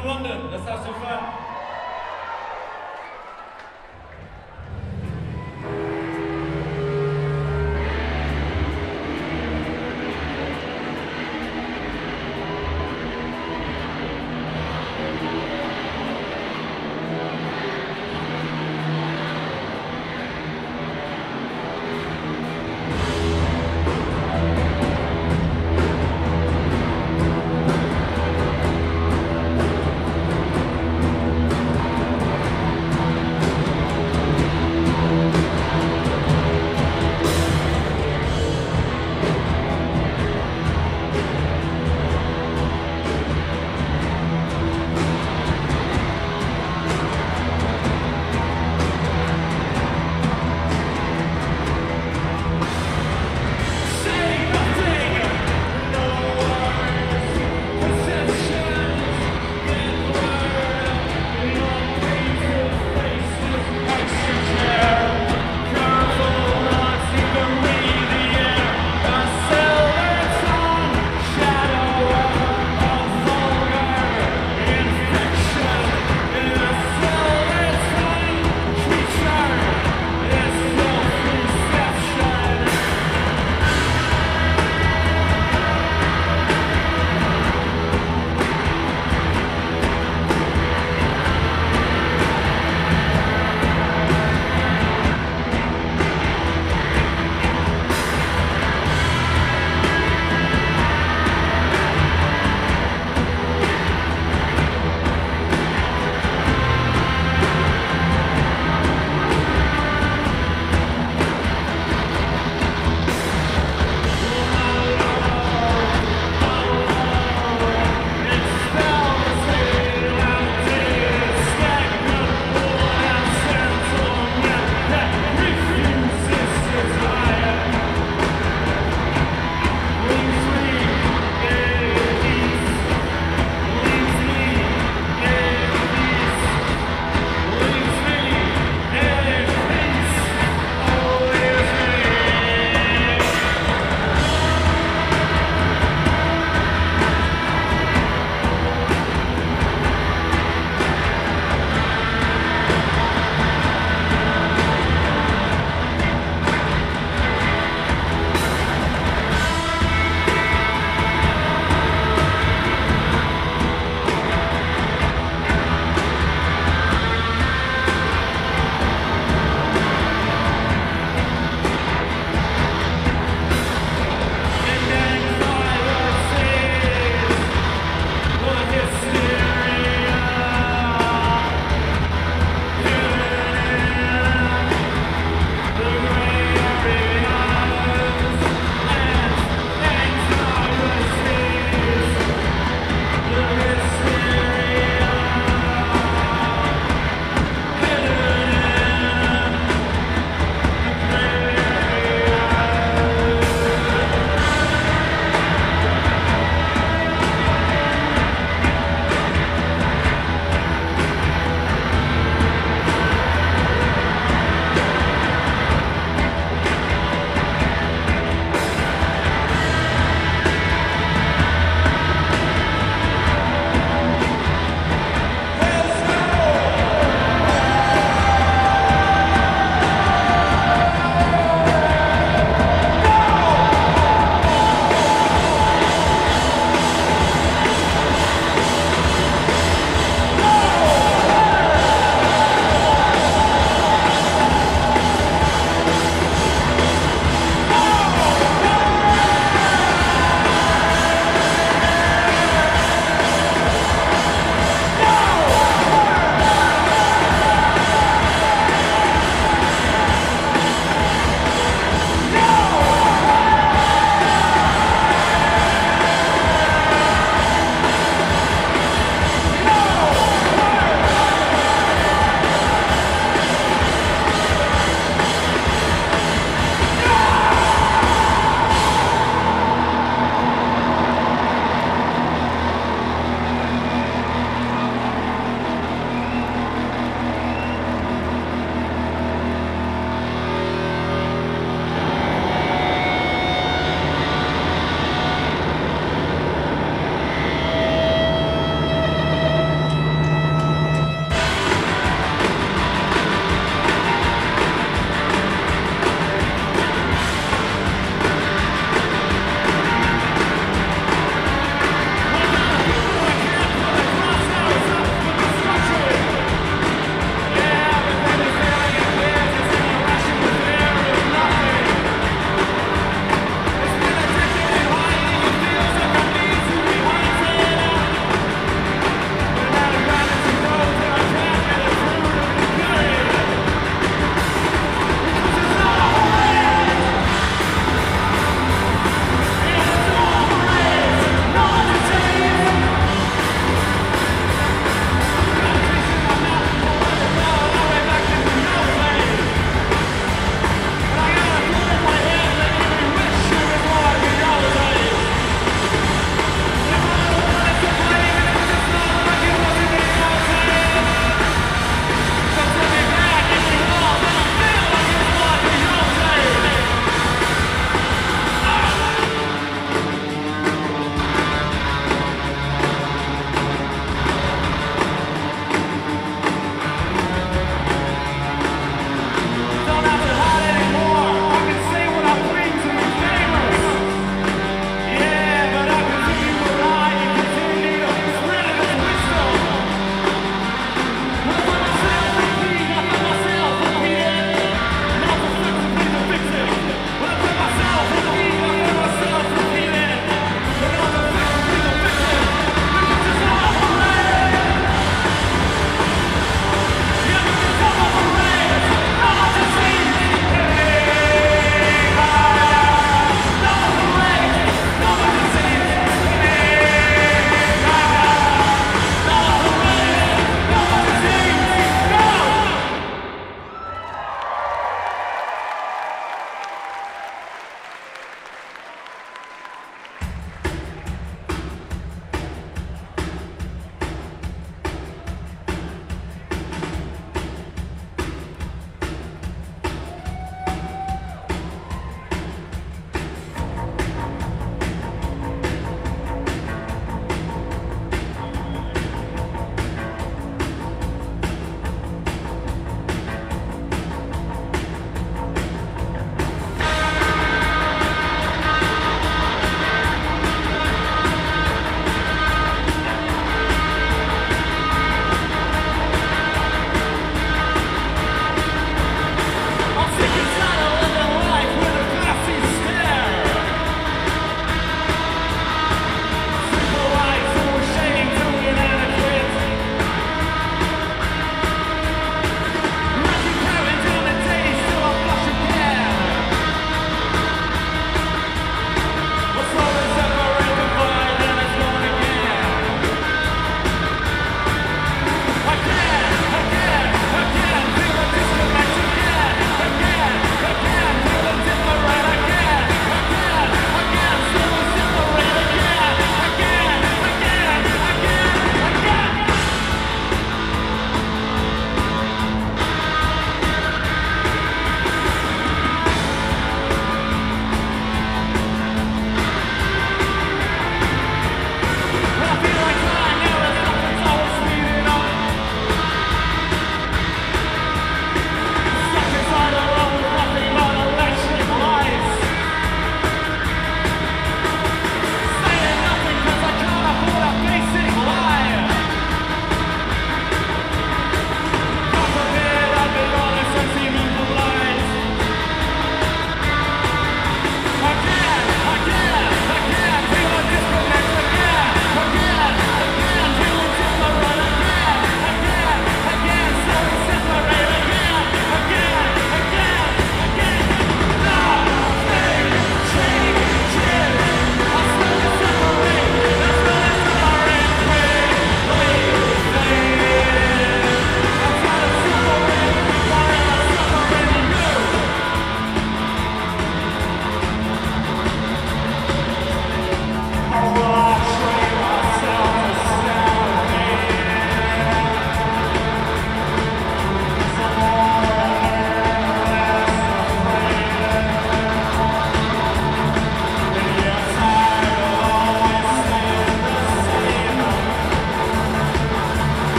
from London. Let's have some fun.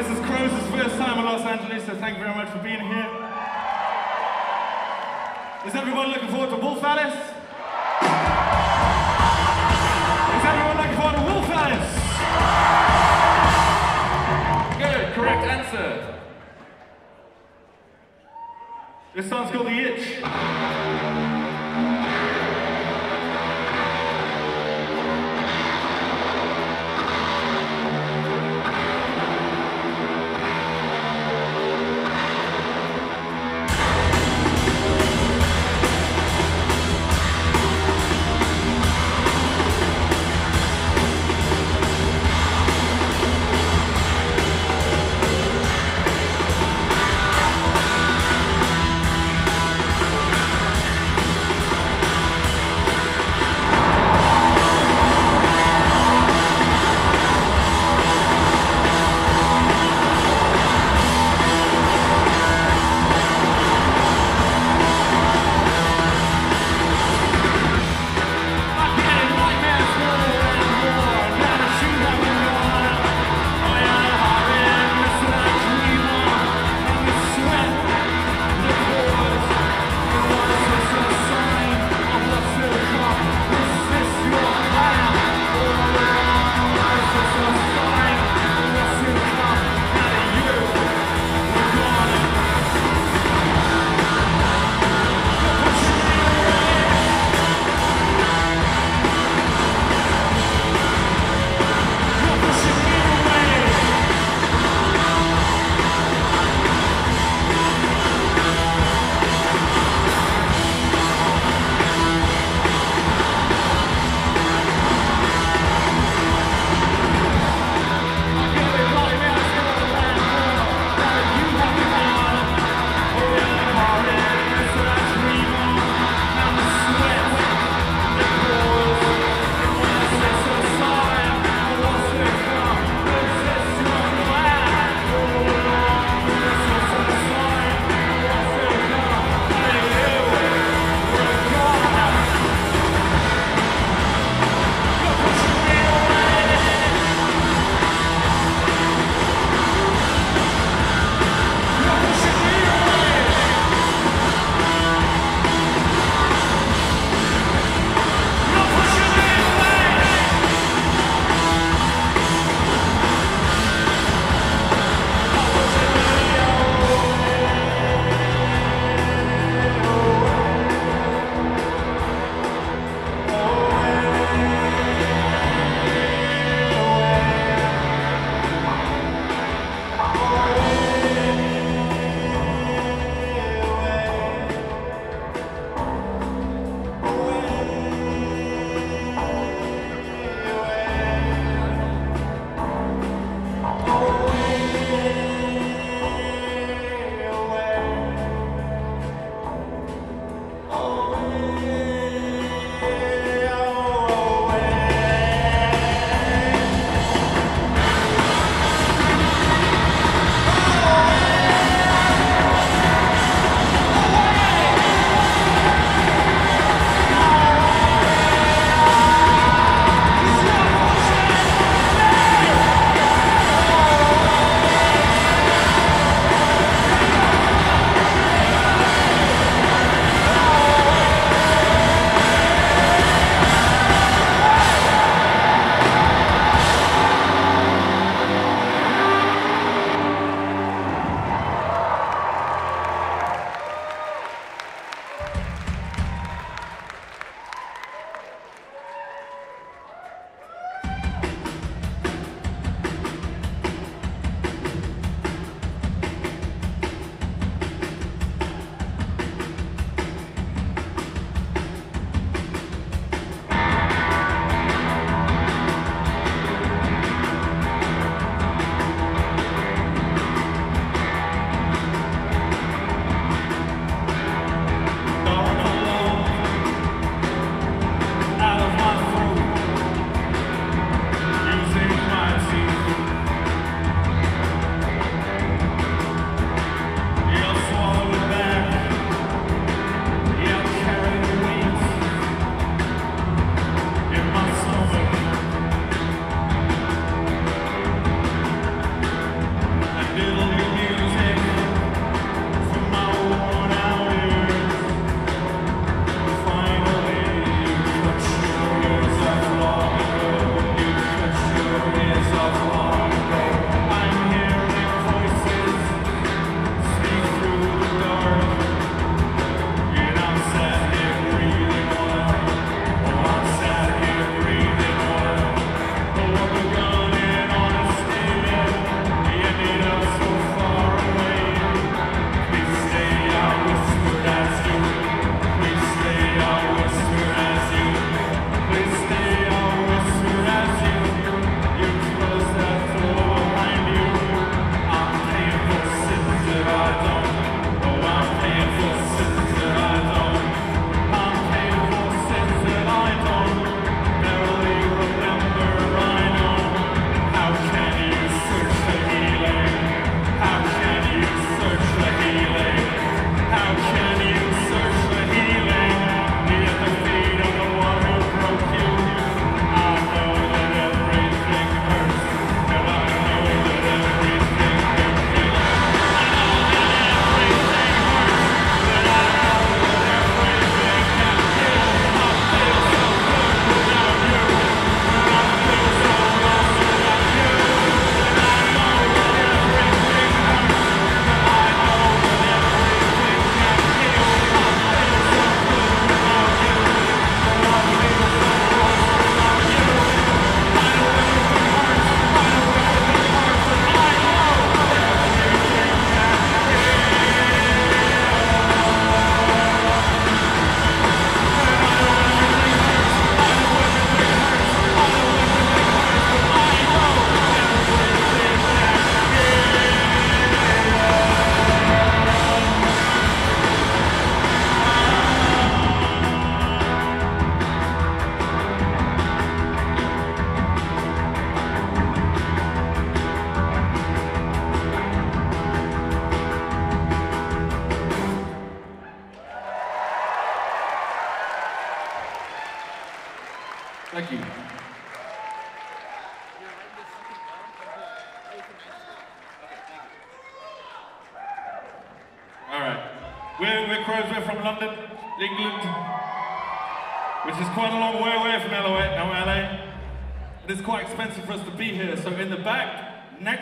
This is Crows' first time in Los Angeles, so thank you very much for being here. Is everyone looking forward to Wolf Alice? Is everyone looking forward to Wolf Alice? Good, correct answer. This song's called The Itch.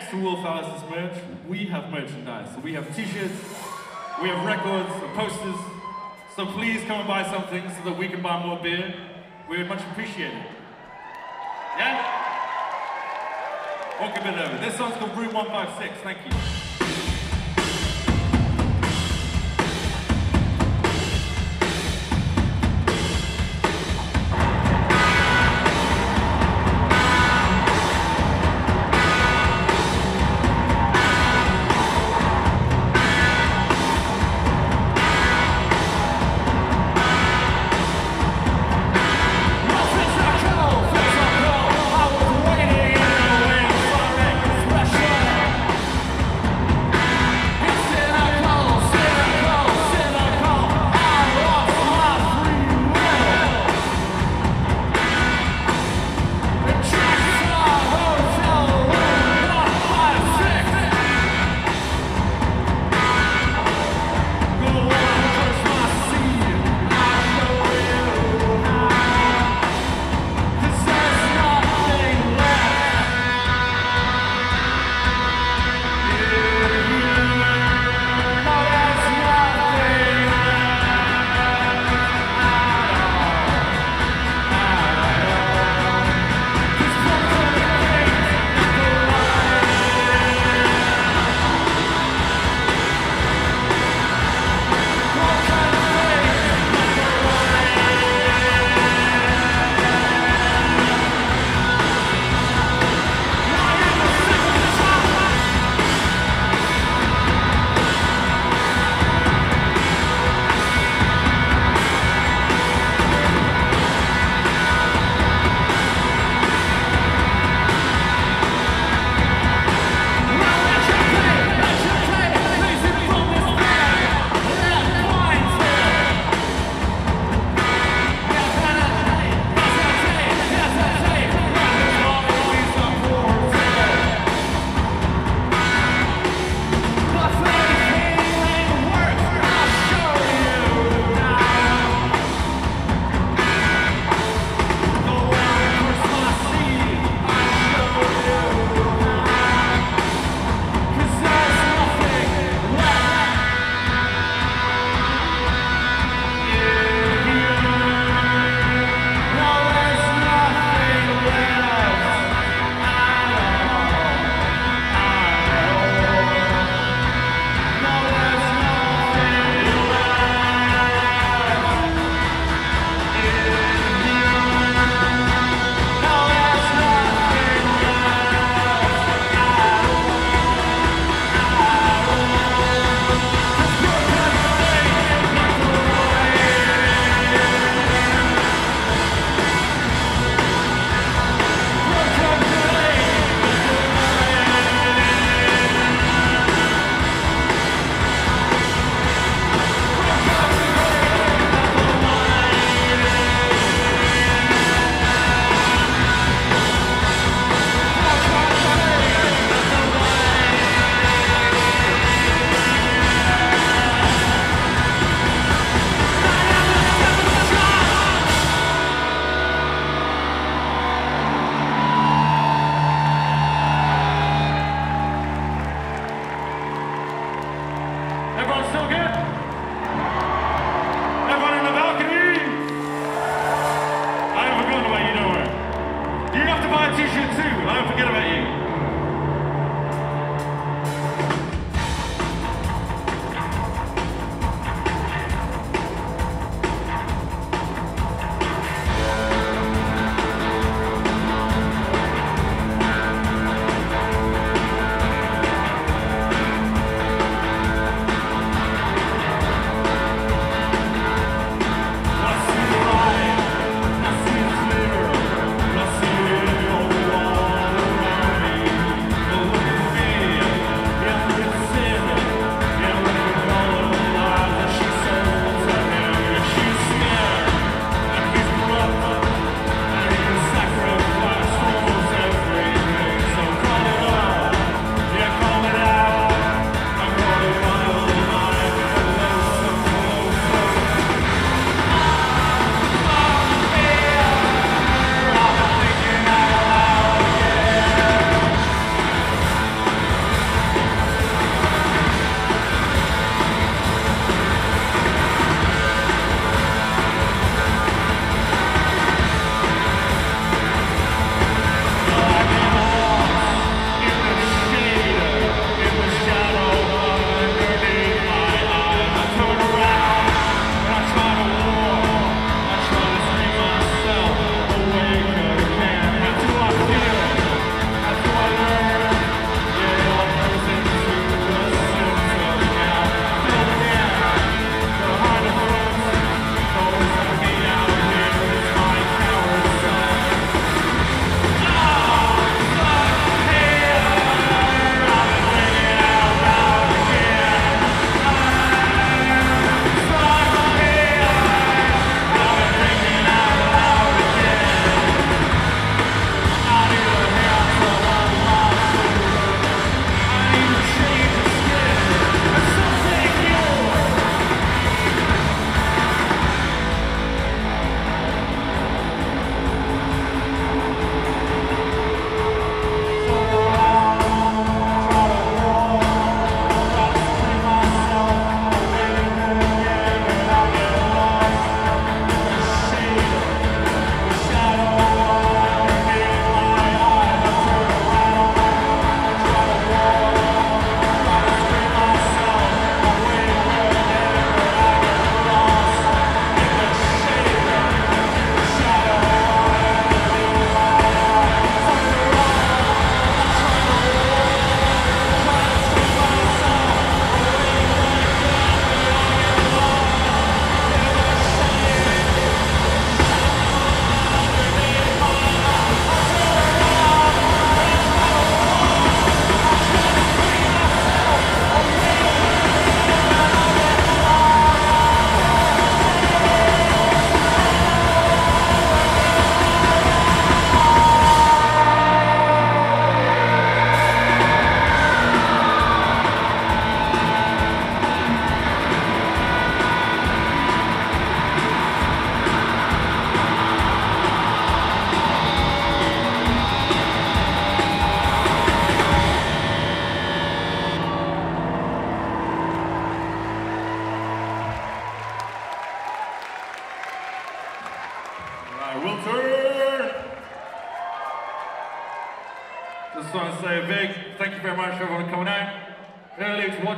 To Wolf Alice's merch, we have merchandise. So we have t-shirts, we have records, and posters. So please come and buy something so that we can buy more beer. We would much appreciate it. Yeah? Walk a bit over. This song's called Room 156. Thank you.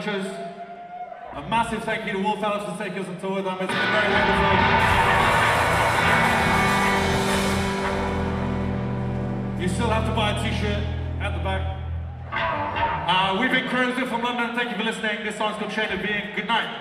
Us. A massive thank you to Wolf Alice for taking us on tour with them. It's been very wonderful. You still have to buy a t-shirt at the back. Uh, we've been Crowsy from London. Thank you for listening. This song's called Chain of Being. Good night.